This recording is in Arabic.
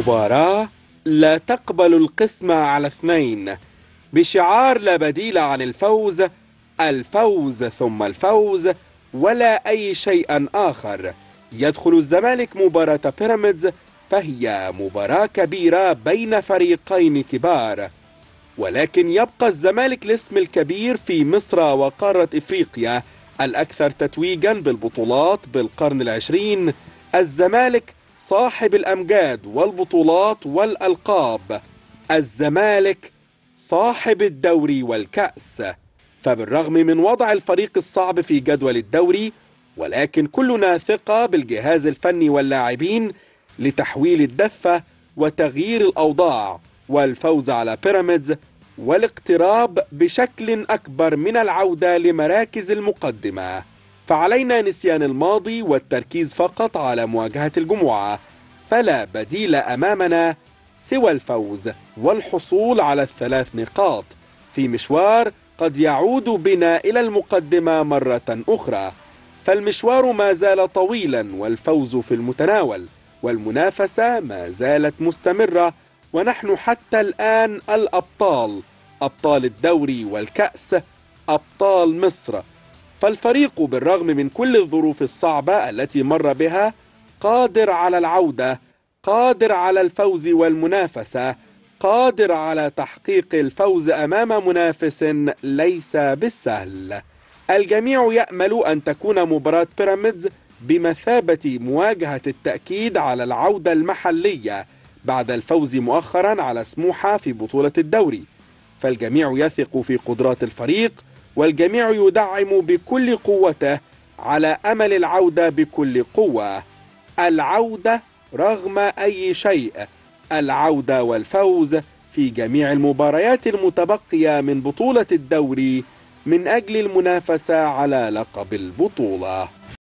مباراة لا تقبل القسمة على اثنين. بشعار لا بديل عن الفوز الفوز ثم الفوز ولا أي شيء آخر. يدخل الزمالك مباراة بيراميدز فهي مباراة كبيرة بين فريقين كبار. ولكن يبقى الزمالك الاسم الكبير في مصر وقارة إفريقيا الأكثر تتويجا بالبطولات بالقرن العشرين. الزمالك صاحب الأمجاد والبطولات والألقاب الزمالك صاحب الدوري والكأس. فبالرغم من وضع الفريق الصعب في جدول الدوري ولكن كلنا ثقة بالجهاز الفني واللاعبين لتحويل الدفة وتغيير الأوضاع والفوز على بيراميدز والاقتراب بشكل أكبر من العودة لمراكز المقدمة. فعلينا نسيان الماضي والتركيز فقط على مواجهة الجمعة فلا بديل أمامنا سوى الفوز والحصول على الثلاث نقاط. في مشوار قد يعود بنا إلى المقدمة مرة أخرى. فالمشوار ما زال طويلا والفوز في المتناول. والمنافسة ما زالت مستمرة. ونحن حتى الآن الأبطال. أبطال الدوري والكأس. أبطال مصر. فالفريق بالرغم من كل الظروف الصعبة التي مر بها قادر على العودة قادر على الفوز والمنافسة قادر على تحقيق الفوز أمام منافس ليس بالسهل. الجميع يأمل أن تكون مباراة بيراميدز بمثابة مواجهة التأكيد على العودة المحلية بعد الفوز مؤخرا على سموحة في بطولة الدوري. فالجميع يثق في قدرات الفريق والجميع يدعم بكل قوته على أمل العودة بكل قوة. العودة رغم أي شيء. العودة والفوز في جميع المباريات المتبقية من بطولة الدوري من أجل المنافسة على لقب البطولة.